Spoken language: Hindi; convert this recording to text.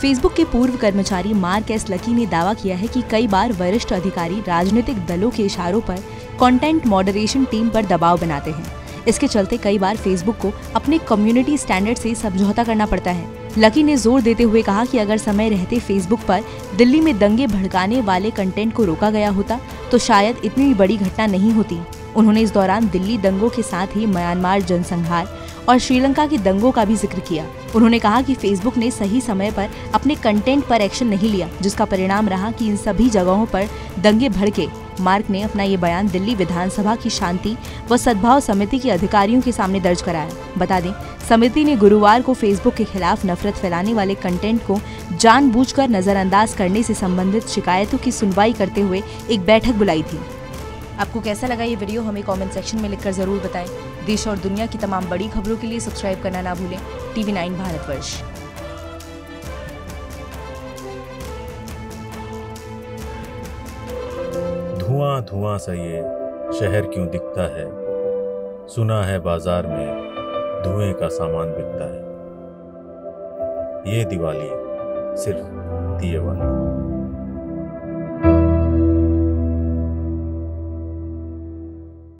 फेसबुक के पूर्व कर्मचारी मार्क एस लकी ने दावा किया है कि कई बार वरिष्ठ अधिकारी राजनीतिक दलों के इशारों पर कंटेंट मॉडरेशन टीम पर दबाव बनाते हैं। इसके चलते कई बार फेसबुक को अपने कम्युनिटी स्टैंडर्ड से समझौता करना पड़ता है। लकी ने ज़ोर देते हुए कहा कि अगर समय रहते फेसबुक पर दिल्ली में दंगे भड़काने वाले कंटेंट को रोका गया होता तो शायद इतनी बड़ी घटना नहीं होती। उन्होंने इस दौरान दिल्ली दंगों के साथ ही म्यांमार जनसंहार और श्रीलंका के दंगों का भी ज़िक्र किया। उन्होंने कहा कि फेसबुक ने सही समय पर अपने कंटेंट पर एक्शन नहीं लिया, जिसका परिणाम रहा कि इन सभी जगहों पर दंगे भड़के। मार्क ने अपना ये बयान दिल्ली विधानसभा की शांति व सद्भाव समिति के अधिकारियों के सामने दर्ज कराया। बता दें, समिति ने गुरुवार को फेसबुक के खिलाफ नफरत फैलाने वाले कंटेंट को जानबूझकर नजरअंदाज करने से संबंधित शिकायतों की सुनवाई करते हुए एक बैठक बुलाई थी। आपको कैसा लगा ये वीडियो हमें कमेंट सेक्शन में लिखकर ज़रूर बताएँ। देश और दुनिया की तमाम बड़ी खबरों के लिए सब्सक्राइब करना ना भूलें। टीवी नाइन भारतवर्ष धुआँ धुआँ सा ये शहर क्यों दिखता है? सुना है बाज़ार में धुएँ का सामान बिकता है। ये दिवाली सिर्फ़ दिए वाली।